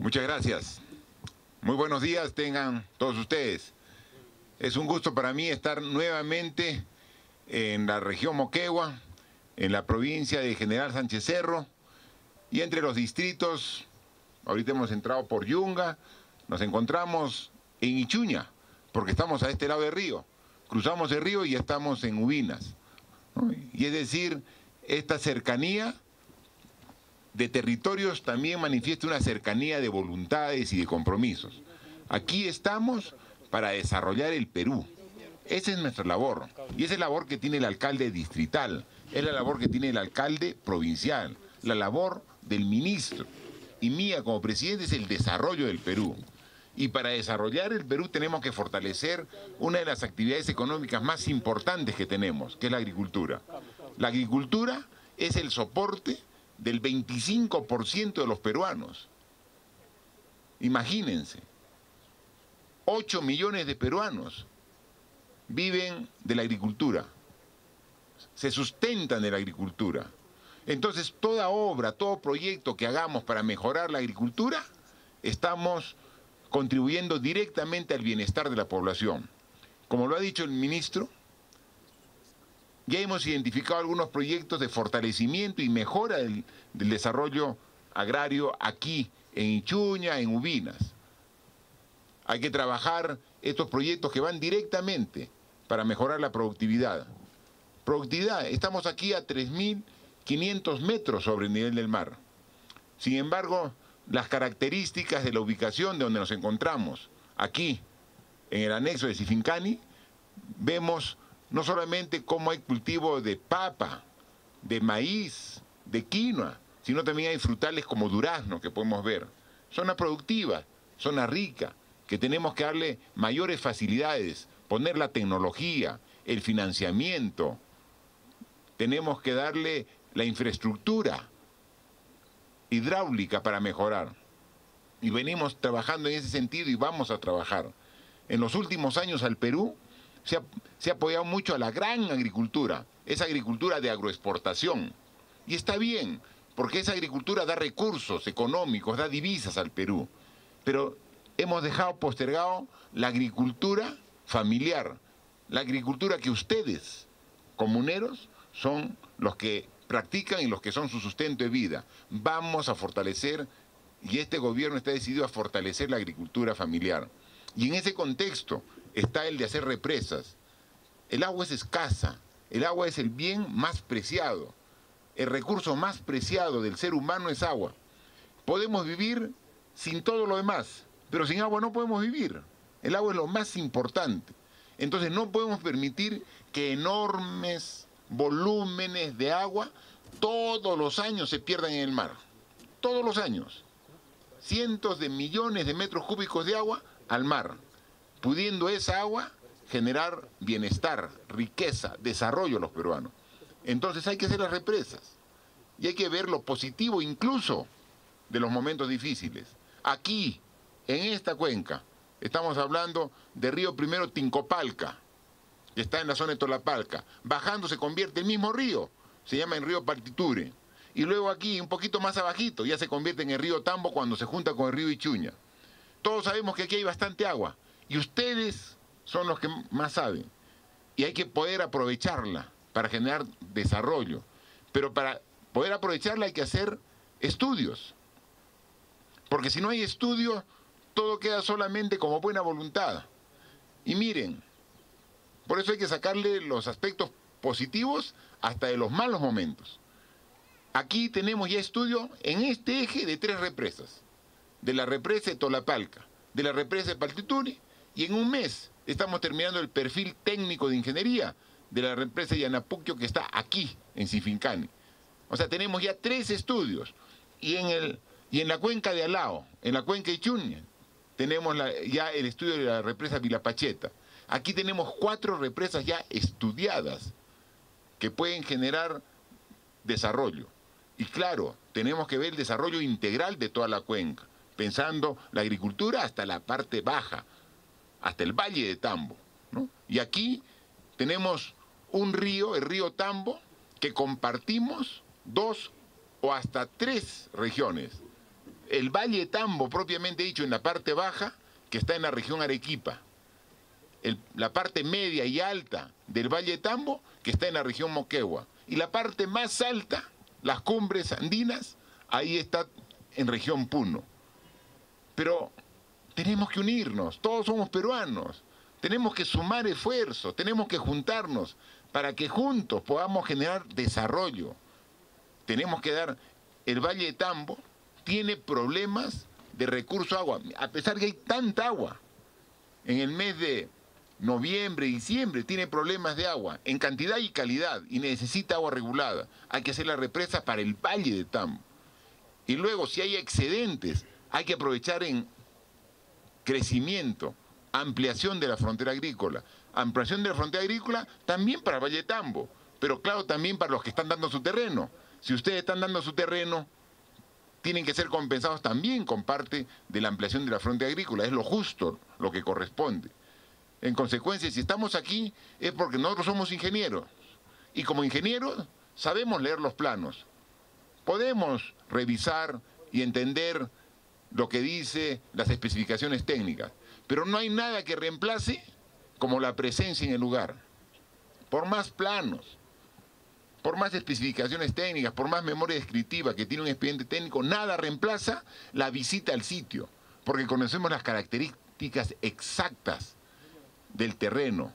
Muchas gracias. Muy buenos días tengan todos ustedes. Es un gusto para mí estar nuevamente en la región Moquegua, en la provincia de General Sánchez Cerro y entre los distritos, ahorita hemos entrado por Yunga, nos encontramos en Ichuña, porque estamos a este lado del río. Cruzamos el río y estamos en Ubinas. Y es decir, esta cercanía de territorios también manifiesta una cercanía de voluntades y de compromisos. Aquí estamos para desarrollar el Perú. Esa es nuestra labor. Y esa es la labor que tiene el alcalde distrital, es la labor que tiene el alcalde provincial, la labor del ministro. Y mía como presidente es el desarrollo del Perú. Y para desarrollar el Perú tenemos que fortalecer una de las actividades económicas más importantes que tenemos, que es la agricultura. La agricultura es el soporte del 25% de los peruanos. Imagínense, 8 millones de peruanos viven de la agricultura, se sustentan de la agricultura. Entonces, toda obra, todo proyecto que hagamos para mejorar la agricultura, estamos contribuyendo directamente al bienestar de la población. Como lo ha dicho el ministro, ya hemos identificado algunos proyectos de fortalecimiento y mejora del, desarrollo agrario aquí en Ichuña, en Ubinas. Hay que trabajar estos proyectos que van directamente para mejorar la productividad. Productividad, estamos aquí a 3.500 metros sobre el nivel del mar. Sin embargo, las características de la ubicación de donde nos encontramos, aquí, en el anexo de Sifincani, vemos no solamente cómo hay cultivo de papa, de maíz, de quinoa, sino también hay frutales como durazno que podemos ver. Zona productiva, zona rica, que tenemos que darle mayores facilidades, poner la tecnología, el financiamiento, tenemos que darle la infraestructura hidráulica para mejorar. Y venimos trabajando en ese sentido y vamos a trabajar. En los últimos años al Perú se ha, apoyado mucho a la gran agricultura, esa agricultura de agroexportación. Y está bien, porque esa agricultura da recursos económicos, da divisas al Perú. Pero hemos dejado postergado la agricultura familiar, la agricultura que ustedes, comuneros, son los que practican y los que son su sustento de vida. Vamos a fortalecer, y este gobierno está decidido a fortalecer la agricultura familiar. Y en ese contexto, está el de hacer represas. El agua es escasa, el agua es el bien más preciado. El recurso más preciado del ser humano es agua. Podemos vivir sin todo lo demás, pero sin agua no podemos vivir. El agua es lo más importante. Entonces no podemos permitir que enormes volúmenes de agua todos los años se pierdan en el mar. Todos los años. Cientos de millones de metros cúbicos de agua al mar pudiendo esa agua generar bienestar, riqueza, desarrollo a los peruanos. Entonces hay que hacer las represas y hay que ver lo positivo incluso de los momentos difíciles. Aquí, en esta cuenca, estamos hablando de Río Primero Tincopalca, que está en la zona de Tolapalca. Bajando se convierte en el mismo río, se llama el río Partiture. Y luego aquí, un poquito más abajito, ya se convierte en el río Tambo cuando se junta con el río Ichuña. Todos sabemos que aquí hay bastante agua, y ustedes son los que más saben. Y hay que poder aprovecharla para generar desarrollo. Pero para poder aprovecharla hay que hacer estudios. Porque si no hay estudios, todo queda solamente como buena voluntad. Y miren, por eso hay que sacarle los aspectos positivos hasta de los malos momentos. Aquí tenemos ya estudio en este eje de tres represas. De la represa de Tolapalca, de la represa de Paltituri y en un mes estamos terminando el perfil técnico de ingeniería de la empresa Yanapuquio que está aquí, en Sifincani. O sea, tenemos ya tres estudios. Y en, el, y en la cuenca de Alao, en la cuenca de Ichuña, tenemos ya el estudio de la represa Vilapacheta. Aquí tenemos cuatro represas ya estudiadas que pueden generar desarrollo. Y claro, tenemos que ver el desarrollo integral de toda la cuenca, pensando la agricultura hasta la parte baja, hasta el valle de Tambo. Y aquí tenemos un río, el río Tambo, que compartimos dos o hasta tres regiones. el Valle Tambo, propiamente dicho, en la parte baja, que está en la región Arequipa. la parte media y alta del Valle Tambo, que está en la región Moquegua. Y la parte más alta, las cumbres andinas, ahí está en región Puno. Pero tenemos que unirnos, todos somos peruanos, tenemos que sumar esfuerzos, tenemos que juntarnos para que juntos podamos generar desarrollo. Tenemos que dar, el Valle de Tambo tiene problemas de recurso agua, a pesar que hay tanta agua. En el mes de noviembre, diciembre, tiene problemas de agua, en cantidad y calidad, y necesita agua regulada. Hay que hacer la represa para el Valle de Tambo. Y luego, si hay excedentes, hay que aprovechar en crecimiento, ampliación de la frontera agrícola. Ampliación de la frontera agrícola también para Valle Tambo, pero claro, también para los que están dando su terreno. Si ustedes están dando su terreno, tienen que ser compensados también con parte de la ampliación de la frontera agrícola. Es lo justo, lo que corresponde. En consecuencia, si estamos aquí es porque nosotros somos ingenieros. Y como ingenieros sabemos leer los planos. Podemos revisar y entender lo que dice las especificaciones técnicas. Pero no hay nada que reemplace como la presencia en el lugar. Por más planos, por más especificaciones técnicas, por más memoria descriptiva que tiene un expediente técnico, nada reemplaza la visita al sitio, porque conocemos las características exactas del terreno.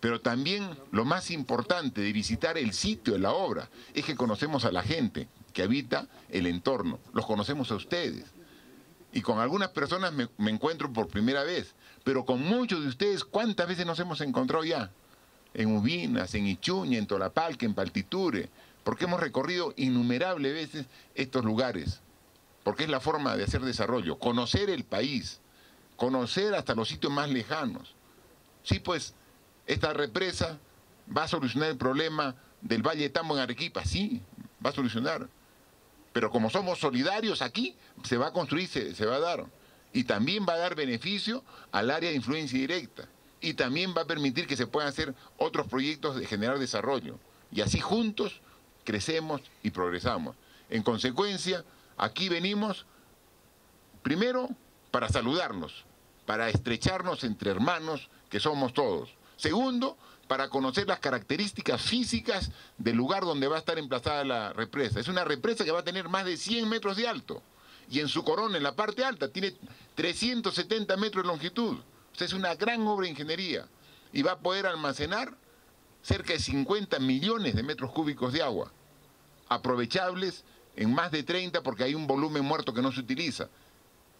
Pero también lo más importante de visitar el sitio de la obra es que conocemos a la gente que habita el entorno, los conocemos a ustedes y con algunas personas me, encuentro por primera vez, pero con muchos de ustedes, ¿cuántas veces nos hemos encontrado ya? En Ubinas, en Ichuña, en Tolapalque, en Paltiture, porque hemos recorrido innumerables veces estos lugares, porque es la forma de hacer desarrollo, conocer el país, conocer hasta los sitios más lejanos. Sí, pues, esta represa va a solucionar el problema del Valle de Tambo en Arequipa, sí, va a solucionar. Pero como somos solidarios aquí, se va a construir, se, va a dar. Y también va a dar beneficio al área de influencia directa. Y también va a permitir que se puedan hacer otros proyectos de generar desarrollo. Y así juntos crecemos y progresamos. En consecuencia, aquí venimos primero para saludarnos, para estrecharnos entre hermanos que somos todos. Segundo, para conocer las características físicas del lugar donde va a estar emplazada la represa. Es una represa que va a tener más de 100 metros de alto y en su corona, en la parte alta, tiene 370 metros de longitud. O sea, es una gran obra de ingeniería y va a poder almacenar cerca de 50 millones de metros cúbicos de agua, aprovechables en más de 30 porque hay un volumen muerto que no se utiliza.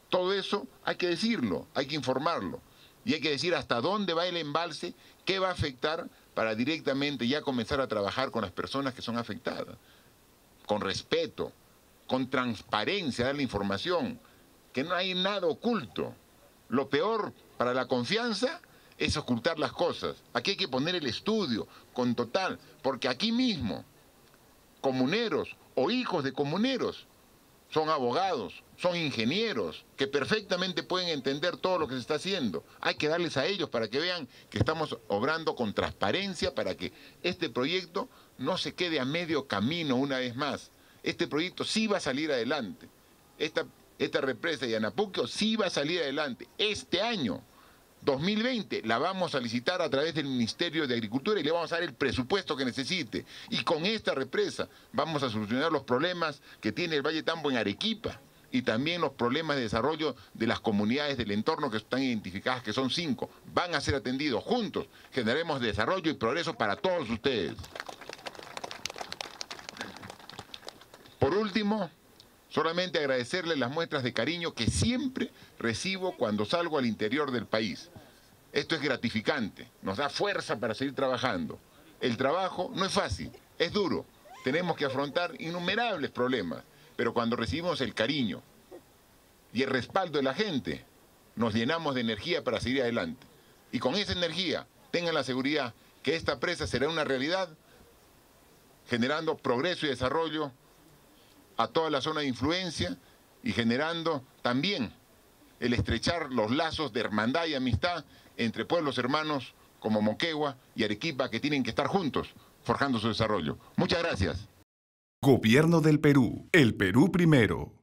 Todo eso hay que decirlo, hay que informarlo y hay que decir hasta dónde va el embalse, qué va a afectar para directamente ya comenzar a trabajar con las personas que son afectadas, con respeto, con transparencia, dar la información, que no hay nada oculto. Lo peor para la confianza es ocultar las cosas. Aquí hay que poner el estudio con total, porque aquí mismo, comuneros o hijos de comuneros son abogados, son ingenieros que perfectamente pueden entender todo lo que se está haciendo. Hay que darles a ellos para que vean que estamos obrando con transparencia para que este proyecto no se quede a medio camino una vez más. Este proyecto sí va a salir adelante. Esta, represa de Anapuquio sí va a salir adelante. Este año 2020 la vamos a licitar a través del Ministerio de Agricultura y le vamos a dar el presupuesto que necesite. Y con esta represa vamos a solucionar los problemas que tiene el Valle Tambo en Arequipa y también los problemas de desarrollo de las comunidades del entorno que están identificadas, que son cinco. Van a ser atendidos juntos. Generemos desarrollo y progreso para todos ustedes. Por último, Solamente agradecerle las muestras de cariño que siempre recibo cuando salgo al interior del país. Esto es gratificante, nos da fuerza para seguir trabajando. El trabajo no es fácil, es duro. Tenemos que afrontar innumerables problemas, pero cuando recibimos el cariño y el respaldo de la gente, nos llenamos de energía para seguir adelante. Y con esa energía, tengan la seguridad que esta presa será una realidad, generando progreso y desarrollo a toda la zona de influencia y generando también el estrechar los lazos de hermandad y amistad entre pueblos hermanos como Moquegua y Arequipa que tienen que estar juntos forjando su desarrollo. Muchas gracias. Gobierno del Perú. El Perú primero.